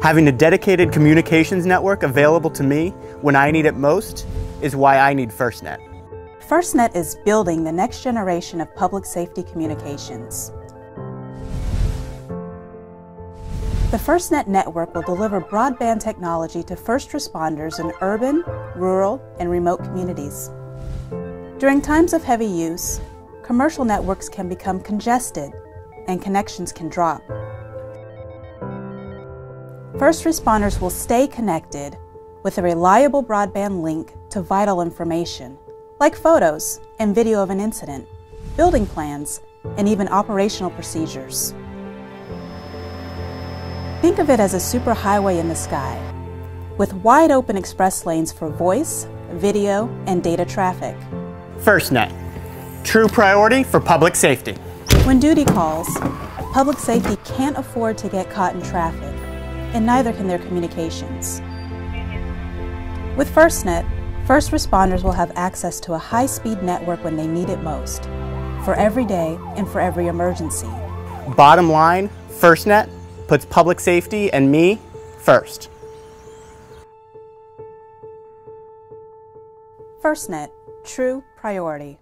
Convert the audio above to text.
Having a dedicated communications network available to me when I need it most is why I need FirstNet. FirstNet is building the next generation of public safety communications. The FirstNet network will deliver broadband technology to first responders in urban, rural, and remote communities. During times of heavy use, commercial networks can become congested and connections can drop. First responders will stay connected with a reliable broadband link to vital information, like photos and video of an incident, building plans, and even operational procedures. Think of it as a superhighway in the sky, with wide open express lanes for voice, video, and data traffic. FirstNet, true priority for public safety. When duty calls, public safety can't afford to get caught in traffic and neither can their communications. With FirstNet, first responders will have access to a high-speed network when they need it most, for every day and for every emergency. Bottom line, FirstNet puts public safety and me first. FirstNet, true priority.